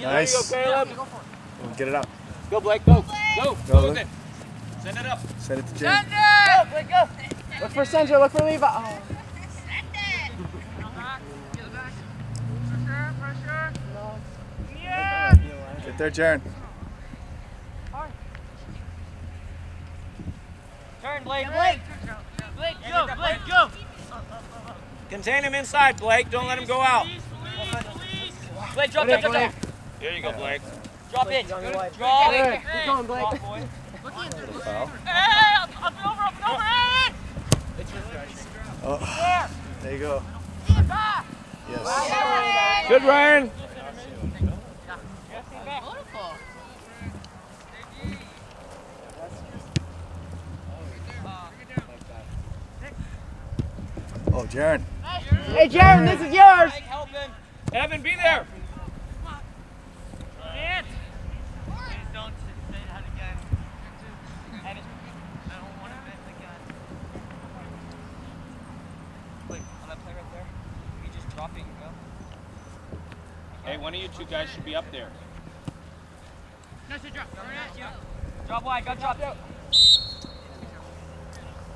Nice. There you go, Caleb. We'll get it up. Go, Blake. Go. Go. Go, Go with it. Send it up. Send it to Jen. Go, Blake, go. Look for Sandra, look for Levi. Oh. Get there, Jaren. Turn, Blake. Blake. Blake, go, Blake, go. Contain him inside, Blake. Don't let him go out. Blake, drop down, drop down. There you go, Blake. Drop in. Drop. Good. Keep going, Blake. Foul. Hey, up, up and over, up and over, Aaron. Oh, there you go. Yes. Yes. Good, Ryan. Oh, Jaren. Hey, Jaron, this is yours. Evan, be there. Hey, one of you two guys should be up there. Drop wide, go drop.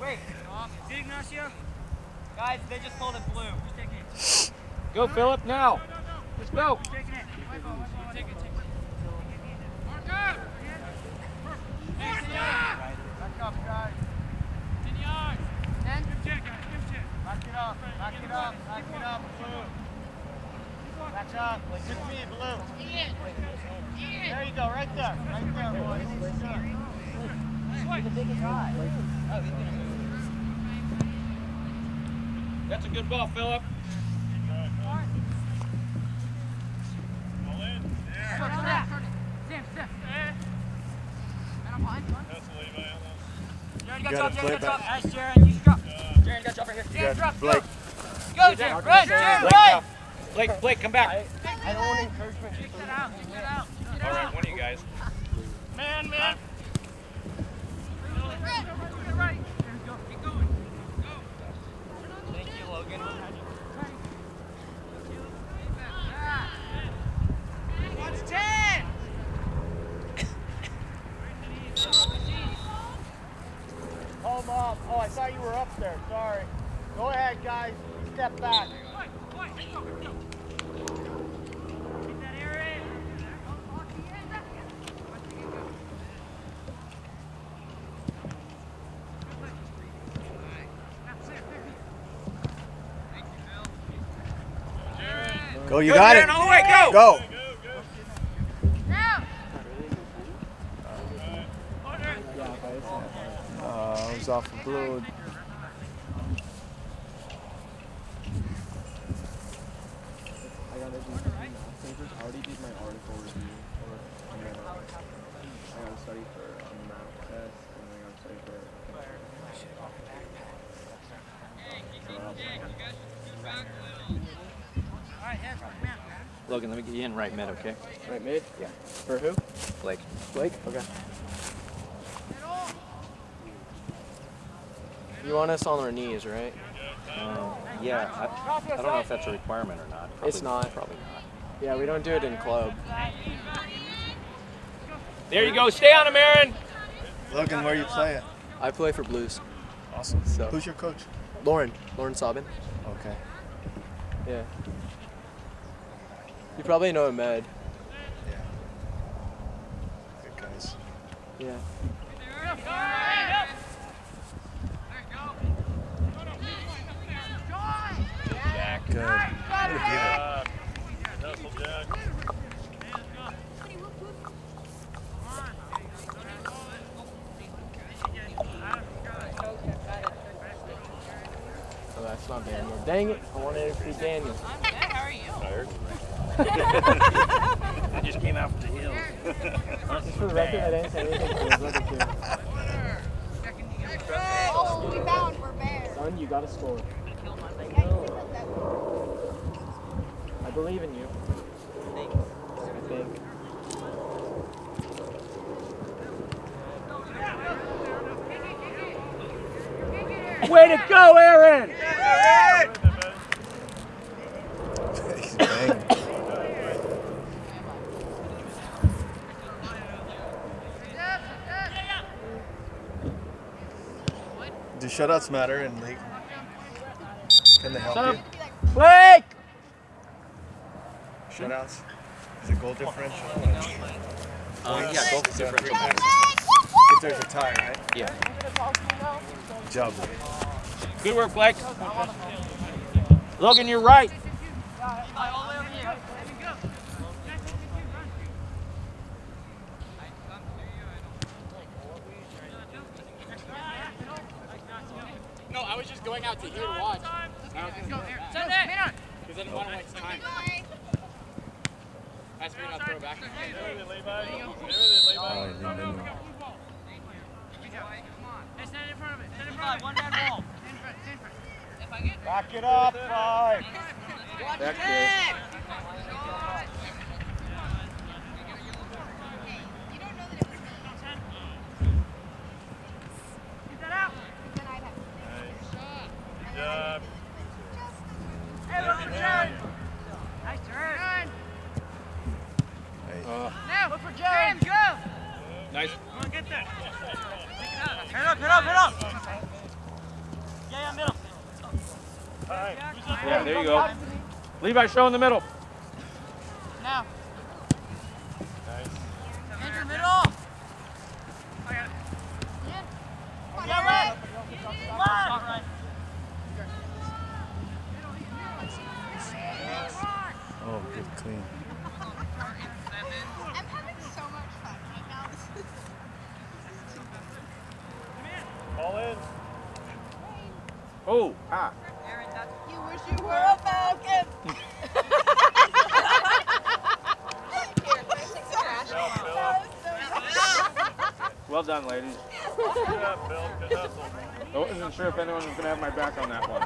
Wait. Ignacio. Guys, they just called it blue. Go, Philip, now. Let's go. Back it back it up, back it up, blue. Back up, with me, blue. There you go, right there, right there, boys. That's a good ball, Philip. You go got drop, it, Jaron, play back you drop. Jaron, go drop right here. You Jaron, got drop. Blake. Go, Jaron, run, Jaron, Blake, run. now. Blake, Blake, come back. I don't want encouragement. All right, one of you guys. Man, man. Go. Thank you, Logan. What's 10? Home up. Oh, I thought you were up there, sorry. Go ahead, guys, step back. Go, you Go, got Jaren, it. all the way, go. Go. Uh, it was off of blue. I gotta do papers. I already did my article review. Or, and then uh, I gotta study for a math test, and then I gotta study for. Logan, let me get you in right mid, okay? Right mid? Yeah. For who? Blake. Blake? Okay. You want us on our knees, right? Um, yeah, I, I don't know if that's a requirement or not. It's not. Probably not. Yeah, we don't do it in club. There you go. Stay on him, Aaron. Logan, where you play at? I play for Blues. Awesome. So- Who's your coach? Lauren. Lauren Sabin. Okay. Yeah. You probably know Ahmed. Yeah. Good guys. Yeah. Not Daniel. Dang it! I wanted it to be Daniel. I'm good, How are you? I just came out from the hills. Just for the record, I didn't say anything to his other two. Oh, we found we're bears. Son, you gotta score. I believe in you. I think. Way to go, Aaron. Shutouts matter, and they can they help Shut you? up. Blake! Shutouts. Is it goal differential? Uh, yeah, goal differential. If there's a tie, right? Yeah. Good job. Blake. Good work, Blake. Logan, you're right. No, I was just going out to here to watch. I was gonna go there. Send it. Because I didn't want to waste time. I figured I'd throw back. Oh, you didn't know. One man wall. Back it up, five. Back there. Nice turn. Uh, Now, look for James. Go. nice. Come on, get there. Head up, head up, head up. Yeah, yeah, middle. Yeah, there you go. Levi, show in the middle. Now. Andrew, middle. Yeah, right. Shot right. Oh, good clean. I'm having so much fun right now. This is Oh, ah. You wish you were a falcon. Well done, ladies. I wasn't sure if anyone was going to have my back on that one.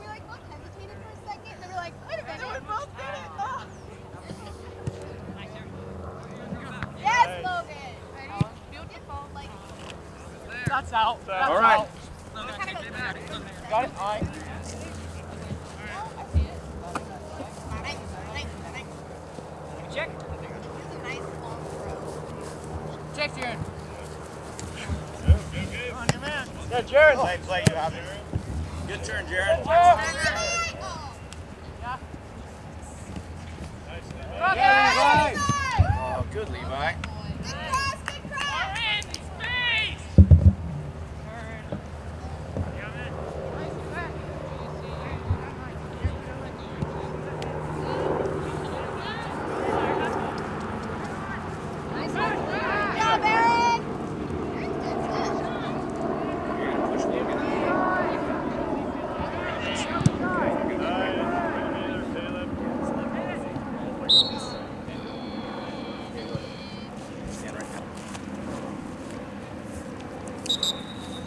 we like both hesitated for a second, and then we're like, wait a minute, we both did it. Oh. Yes, Logan. Ready? Beautiful. Like, That's out. That's All right. out. it kind of goes. Got it? Aye. Oh, I see it. Nice, nice, nice. Check. It's a nice long throw. Check, Jared. Yeah, Jared. Same play you have. Good turn, Jared. Oh. Yeah, Nice. Oh, good, Levi. Good cross, good cross. Nice one. Good job, Aaron. Aaron's good, good.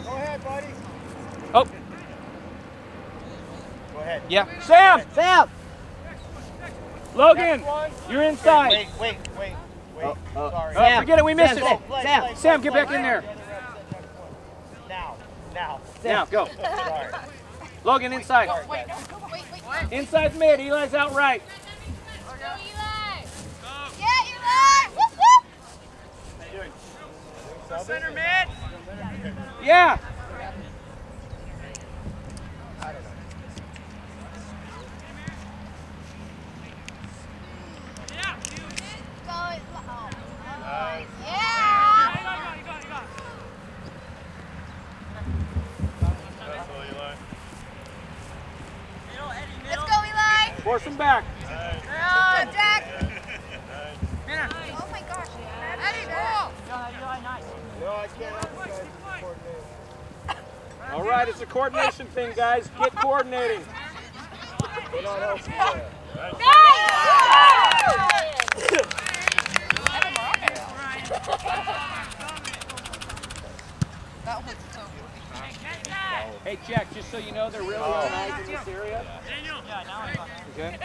Go ahead, buddy. Oh, Go ahead. Yeah. Sam! Sam! Logan, you're inside. Wait, wait, wait, wait. Oh, Sorry. Oh, forget it, we missed Go, it. play, Sam, play, Sam, play, get back play. in there. Now, now. Now, go. Logan, inside. Wait, no, wait, wait, wait. Inside mid, Eli's out right. Go, Eli. Yeah, Eli. Whoop, whoop. Center mid. Yeah. Go, Eli. Oh, oh, yeah. Let's go, Eli. Force him back. Good, Jack. Oh my gosh. Eddie, ball. No, I can't help you guys coordinate. All right, it's a coordination thing, guys. Get coordinating. We're not helping you there. Hey, Jack, just so you know, they're really on eyes in this area. Okay.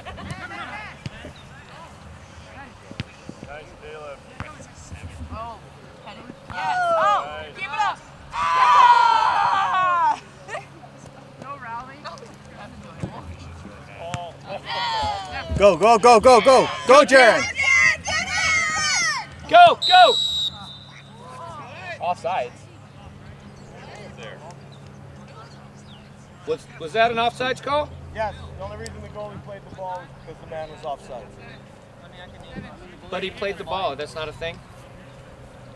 Go, go, go, go, go. Go, Jared. Jared, go. Go, go! Offsides. Was, was that an offsides call? Yes, the only reason the goalie played the ball was because the man was offside. But he played the ball. That's not a thing?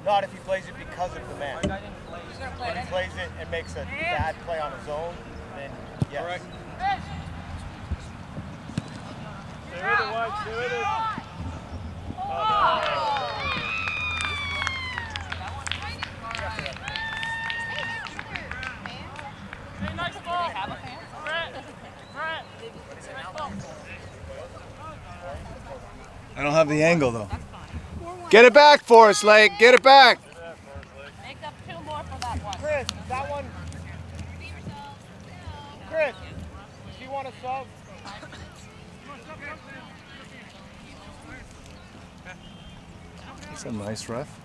Not if he plays it because of the man. If he plays it and makes a bad play on his own, then yes. Stay with it, White. Stay with it. I don't have the angle though. Get it back for us, Lake. Get it back. Make up two more for that one. Chris, is that one? Chris, does she want a sub? That's a nice ref.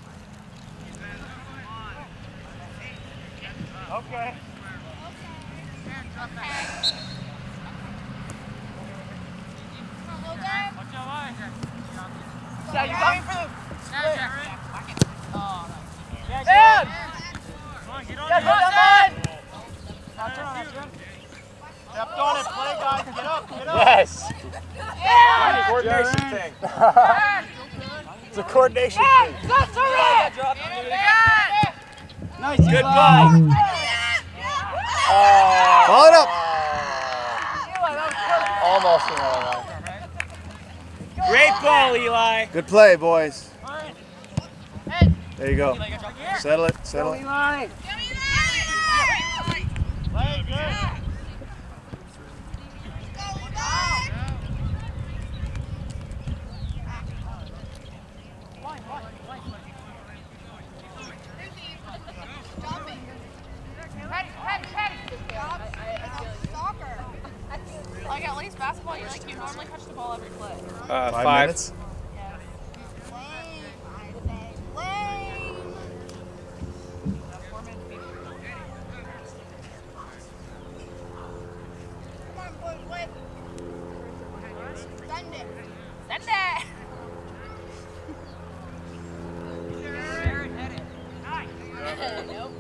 Okay. Yeah, you going for the Ed! Yeah, go down! Stepped on it, play guys, get up, get up! Yes. Coordination thing. It's a coordination thing. Nice, good oh. ball. Follow it up. Almost another one. Great ball, Eli. Good play, boys. There you go. Settle it. Settle it. Eli. Play good. Like at least basketball, you like you normally catch the ball every play. Uh, Five, five. minutes. Send it. Send it. Nope.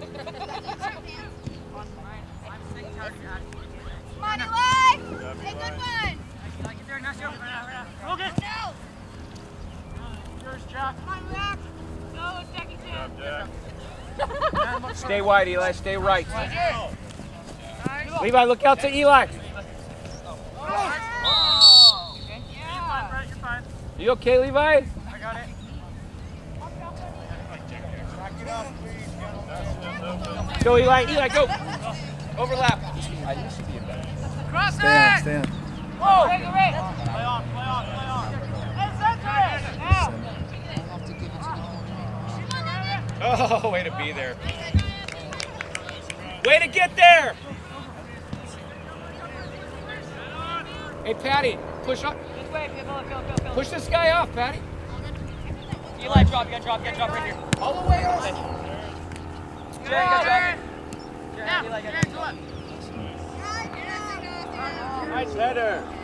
Come on, Eli. Hey, good one. Okay. No. Yours, Jack. Come on, Rack. Go, Jackie Chan. Stay wide, Eli. Stay right. Levi, look out to Eli. Yeah. You okay, Levi? I got it. Back it up, please. Go, Eli. Eli, go. Overlap. Stay on. Stay on. Whoa! Play on, Oh, way to be there. Way to get there. Hey, Patty, push up. Push this guy off, Patty. Eli, drop. You gotta drop. You gotta drop right here. All the way off. Jerry, you gotta drop. Eli, you gotta Nice header.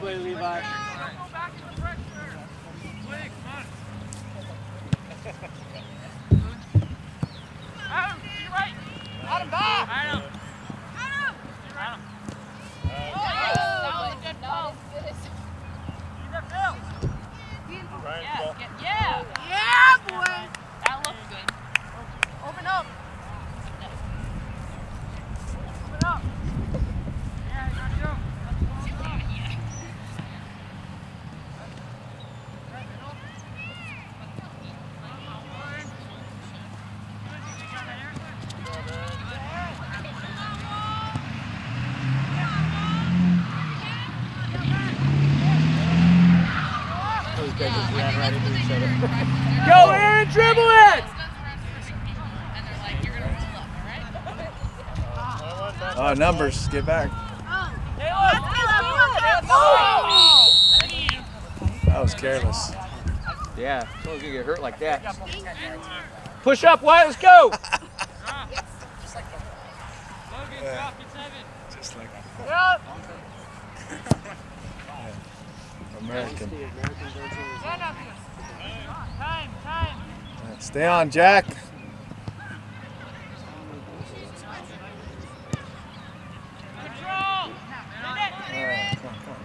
play, Levi. Adam, back! That was a good ball. Brian's ball. Go, Aaron, dribble it! Oh, numbers. Get back. That was careless. Yeah, someone's gonna get hurt like that. Push up, Wyatt, let's go! Just like American. Time, time. Stay on, Jack. Control. Oh, come on, come on.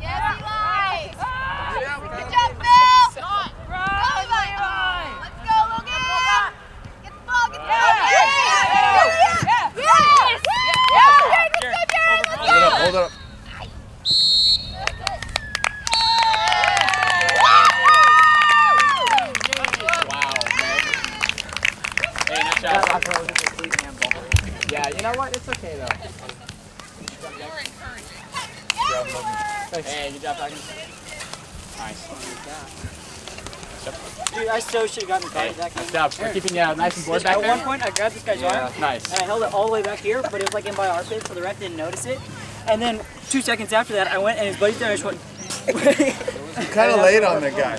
Yes, Eli! Good job, Phil! Go, Eli! Let's go, Logan! Get the ball, get the ball! Yes! Yes! Yes! Yes! Good job, Jared! Let's Hold it up, go! hold it up. Wow, man. Hey, nice job. Yeah, you know what? It's okay though. Hey, good job, Falcon. Nice. Dude, I so should have gotten the Hey, card that nice game. job. We're keeping you nice and bored back At one point, I grabbed this guy's Yeah. arm Nice. and I held it all the way back here, but it was like in my armpit, so the ref didn't notice it. And then two seconds after that, I went and his buddy's there. and I just went. You kind of laid on that guy.